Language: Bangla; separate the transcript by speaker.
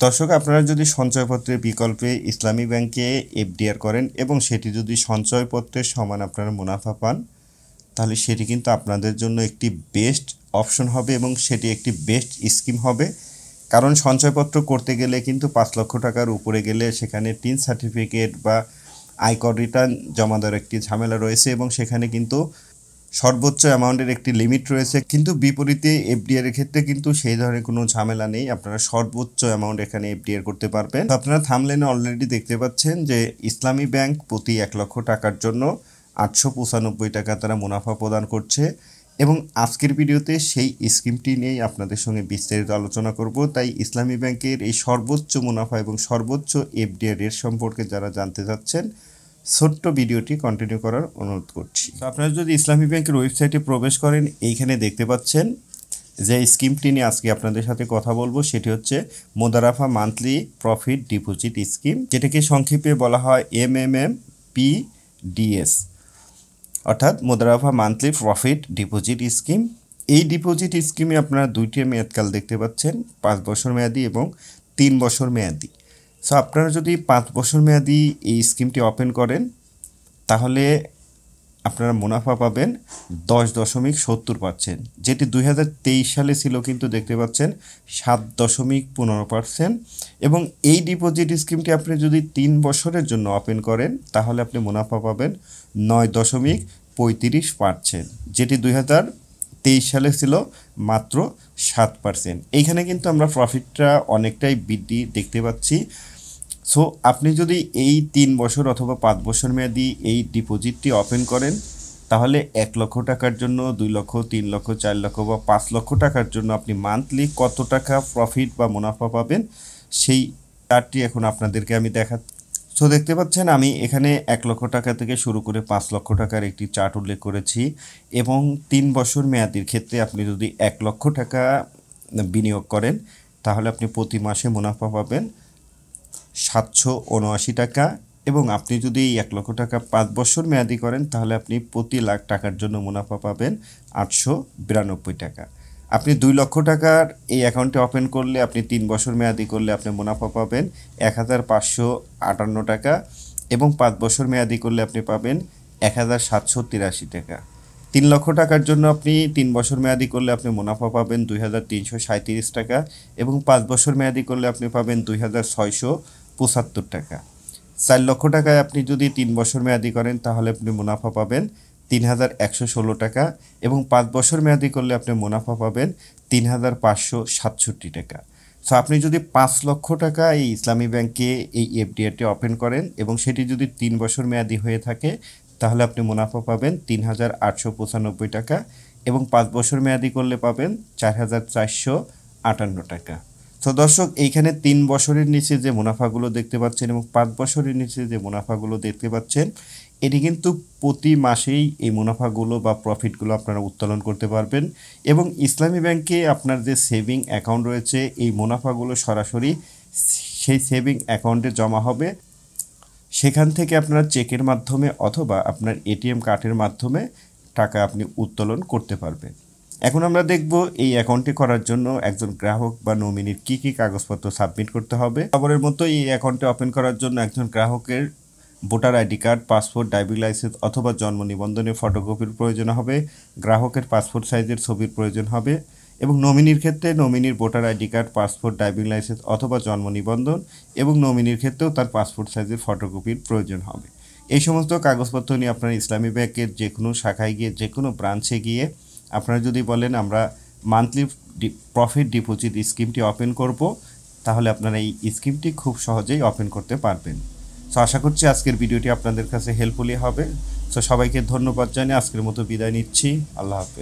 Speaker 1: দর্শক, আপনারা যদি সঞ্চয়পত্রের বিকল্পে ইসলামী ব্যাংকে এফডিআর করেন এবং সেটি যদি সঞ্চয়পত্রের সমান আপনারা মুনাফা পান, তাহলে সেটি কিন্তু আপনাদের জন্য একটি বেস্ট অপশন হবে এবং সেটি একটি বেস্ট স্কিম হবে। কারণ সঞ্চয়পত্র করতে গেলে কিন্তু পাঁচ লক্ষ টাকার উপরে গেলে সেখানে টিন সার্টিফিকেট বা আয়কর রিটার্ন জমা দেওয়ার একটি ঝামেলা রয়েছে এবং সেখানে কিন্তু সর্বোচ্চ অ্যামাউন্টের একটি লিমিট রয়েছে। কিন্তু বিপরীতে এফডিআর এর ক্ষেত্রে কিন্তু সেই ধরনের কোনো ঝামেলা নেই। আপনারা সর্বোচ্চ অ্যামাউন্ট এখানে এফডিআর করতে পারবেন। আপনারা থামলেনে অলরেডি দেখতে পাচ্ছেন যে ইসলামী ব্যাংক প্রতি এক লক্ষ টাকার জন্য আটশো পঁচানব্বই টাকা তারা মুনাফা প্রদান করছে এবং আজকের ভিডিওতে সেই স্কিমটি নিয়েই আপনাদের সঙ্গে বিস্তারিত আলোচনা করব। তাই ইসলামী ব্যাংকের এই সর্বোচ্চ মুনাফা এবং সর্বোচ্চ এফডিআর এর সম্পর্কে যারা জানতে চাচ্ছেন ছোট্ট ভিডিওটি কন্টিনিউ করার অনুরোধ করছি। আপনারা যদি ইসলামী ব্যাংকের ওয়েবসাইটে প্রবেশ করেন, এইখানে দেখতে পাচ্ছেন যে স্কিমটি নিয়ে আজকে আপনাদের সাথে কথা বলব। সেটি হচ্ছে মোদারাফা মান্থলি প্রফিট ডিপোজিট স্কিম, যেটাকে সংক্ষেপে বলা হয় M M M P DS অর্থাৎ মোদারাফা মান্থলি প্রফিট ডিপোজিট স্কিম। এই ডিপোজিট স্কিমে আপনারা দুইটি মেয়াদকাল দেখতে পাচ্ছেন, পাঁচ বছর মেয়াদি এবং তিন বছর মেয়াদি। সো আপনারা যদি পাঁচ বছর মেয়াদি এই স্কিমটি ওপেন করেন, তাহলে আপনারা মুনাফা পাবেন দশ দশমিক সত্তর পার্সেন্ট। যেটি দুই হাজার তেইশ সালে ছিল কিন্তু দেখতে পাচ্ছেন সাত দশমিক পনেরো পার্সেন্ট। এবং এই ডিপোজিট স্কিমটি আপনি যদি তিন বছরের জন্য ওপেন করেন, তাহলে আপনি মুনাফা পাবেন নয় দশমিক পঁয়ত্রিশ পার্সেন্ট। যেটি দুই হাজার তেইশ সালে ছিল মাত্র সাত পার্সেন্ট এইখানে কিন্তু আমরা প্রফিটটা অনেকটাই বৃদ্ধি দেখতে পাচ্ছি। সো আপনি যদি এই তিন বছর অথবা পাঁচ বছর মেয়াদি এই ডিপোজিটটি ওপেন করেন, তাহলে এক লক্ষ টাকার জন্য, দুই লক্ষ, তিন লক্ষ, চার লক্ষ বা পাঁচ লক্ষ টাকার জন্য আপনি মান্থলি কত টাকা প্রফিট বা মুনাফা পাবেন, সেই চার্টটি এখন আপনাদেরকে আমি দেখা সো দেখতে পাচ্ছেন, আমি এখানে এক লক্ষ টাকা থেকে শুরু করে পাঁচ লক্ষ টাকার একটি চার্ট উল্লেখ করেছি এবং তিন বছর মেয়াদির ক্ষেত্রে আপনি যদি এক লক্ষ টাকা বিনিয়োগ করেন, তাহলে আপনি প্রতি মাসে মুনাফা পাবেন সাতশো উনআশি টাকা এবং আপনি যদি এই এক লক্ষ টাকা পাঁচ বছর মেয়াদি করেন, তাহলে আপনি প্রতি লাখ টাকার জন্য মুনাফা পাবেন আটশো বিরানব্বই টাকা। আপনি দুই লক্ষ টাকার এই অ্যাকাউন্টে ওপেন করলে, আপনি তিন বছর মেয়াদি করলে আপনি মুনাফা পাবেন এক হাজার পাঁচশো আটান্ন টাকা এবং পাঁচ বছর মেয়াদি করলে আপনি পাবেন এক হাজার সাতশো তিরাশি টাকা। তিন লক্ষ টাকার জন্য আপনি তিন বছর মেয়াদি করলে আপনি মুনাফা পাবেন দুই হাজার তিনশো টাকা এবং পাঁচ বছর মেয়াদি করলে আপনি পাবেন দুই হাজার ছয়শো পঁচাত্তর টাকা। চার লক্ষ টাকায় আপনি যদি তিন বছর মেয়াদি করেন, তাহলে আপনি মুনাফা পাবেন তিন হাজার একশো ষোলো টাকা এবং পাঁচ বছর মেয়াদি করলে আপনি মুনাফা পাবেন তিন হাজার পাঁচশো সাতষট্টি টাকা। সো আপনি যদি পাঁচ লক্ষ টাকা এই ইসলামী ব্যাংকে এই এফডিআরটি ওপেন করেন এবং সেটি যদি তিন বছর মেয়াদি হয়ে থাকে, তাহলে আপনি মুনাফা পাবেন তিন হাজার আটশো পঁচানব্বই টাকা এবং পাঁচ বছর মেয়াদি করলে পাবেন চার হাজার চারশো আটান্ন টাকা। তো দর্শক, এইখানে তিন বছরের নিচে যে মুনাফাগুলো দেখতে পাচ্ছেন এবং পাঁচ বছরের নিচে যে মুনাফাগুলো দেখতে পাচ্ছেন, এটি কিন্তু প্রতি মাসেই এই মুনাফাগুলো বা প্রফিটগুলো আপনারা উত্তোলন করতে পারবেন এবং ইসলামী ব্যাংকে আপনার যে সেভিং অ্যাকাউন্ট রয়েছে, এই মুনাফাগুলো সরাসরি সেই সেভিং অ্যাকাউন্টে জমা হবে। সেখান থেকে আপনারা চেকের মাধ্যমে অথবা আপনার এটিএম কার্ডের মাধ্যমে টাকা আপনি উত্তোলন করতে পারবেন। এখন আমরা দেখব এই অ্যাকাউন্টটি করার জন্য একজন গ্রাহক বা নমিনির কি কি কাগজপত্র সাবমিট করতে হবে। খবরের মতো এই অ্যাকাউন্টটি ওপেন করার জন্য একজন গ্রাহকের voter ID card, passport driving licence অথবা জন্ম নিবন্ধনের ফটোকপির প্রয়োজন হবে, গ্রাহকের পাসপোর্ট সাইজের ছবির প্রয়োজন হবে এবং নমিনির ক্ষেত্রে নমিনির voter ID card, passport driving licence অথবা জন্ম নিবন্ধন এবং নমিনির ক্ষেত্রেও তার পাসপোর্ট সাইজের ফটোকপির প্রয়োজন হবে। এই সমস্ত কাগজপত্র নিয়ে আপনার ইসলামী ব্যাংকের যে কোনো শাখায় গিয়ে যে কোনো ব্রাঞ্চে গিয়ে আপনারা যদি বলেন আমরা মান্থলি প্রফিট ডিপোজিট স্কিমটি ওপেন করব, তাহলে আপনারা এই স্কিমটি খুব সহজেই ওপেন করতে পারবেন। সো আশা করছি আজকের ভিডিওটি আপনাদের কাছে হেল্পফুলি হবে। সো সবাইকে ধন্যবাদ জানিয়ে আজকের মতো বিদায় নিচ্ছি। আল্লাহ হাফেজ।